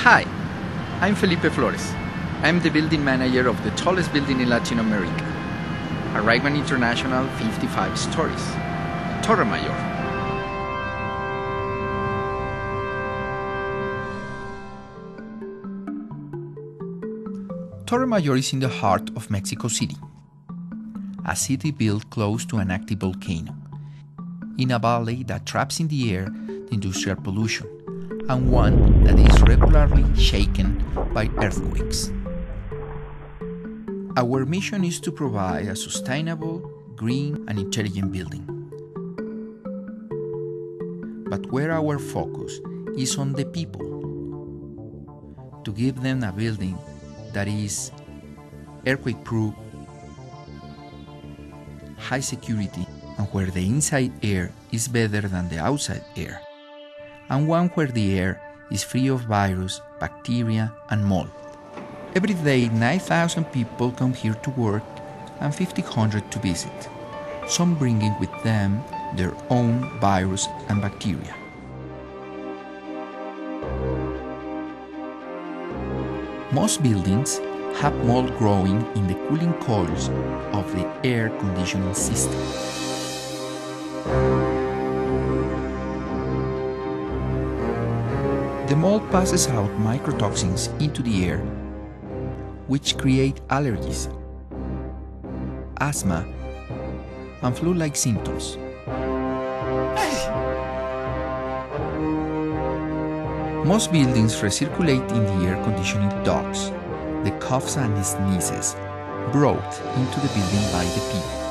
Hi, I'm Felipe Flores. I'm the building manager of the tallest building in Latin America, a Reichmann International 55 stories, Torre Mayor. Torre Mayor is in the heart of Mexico City, a city built close to an active volcano, in a valley that traps in the air the industrial pollution, and one that is regularly shaken by earthquakes. Our mission is to provide a sustainable, green, and intelligent building. But where our focus is on the people, to give them a building that is earthquake proof, high security, and where the inside air is better than the outside air, and one where the air is free of virus, bacteria, and mold. Every day, 9,000 people come here to work and 1,500 to visit, some bringing with them their own virus and bacteria. Most buildings have mold growing in the cooling coils of the air conditioning system. The mold passes out microtoxins into the air, which create allergies, asthma, and flu like symptoms. Most buildings recirculate in the air conditioning ducts the coughs and sneezes brought into the building by the people.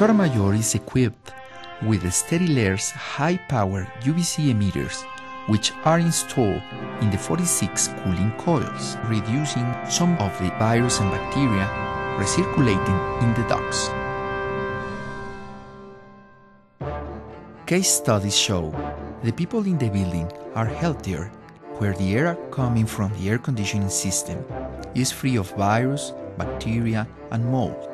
Torre Mayor is equipped with Steril-Aire's high-power UVC emitters which are installed in the 46 cooling coils, reducing some of the virus and bacteria recirculating in the ducts. Case studies show the people in the building are healthier where the air coming from the air conditioning system is free of virus, bacteria, and mold.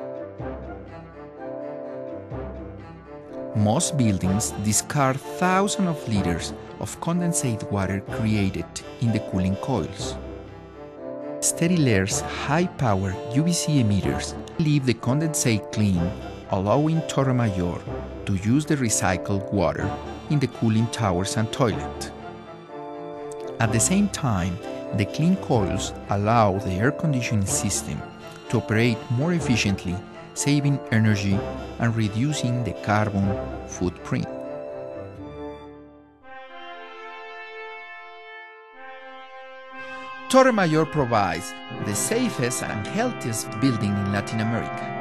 Most buildings discard thousands of liters of condensate water created in the cooling coils. Steril-Aire's high-power UVC emitters leave the condensate clean, allowing Torre Mayor to use the recycled water in the cooling towers and toilet. At the same time, the clean coils allow the air conditioning system to operate more efficiently saving energy and reducing the carbon footprint. Torre Mayor provides the safest and healthiest building in Latin America.